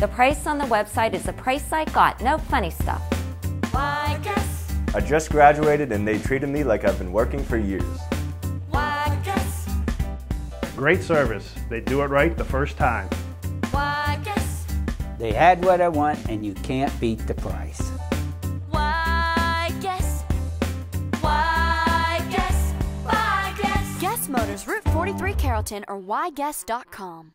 The price on the website is the price I got. No funny stuff. Why guess? I just graduated and they treated me like I've been working for years. Great service. They do it right the first time. They had what I want, and you can't beat the price. Why guess? Guess Motors, Route 43 Carrollton, or whyguess.com.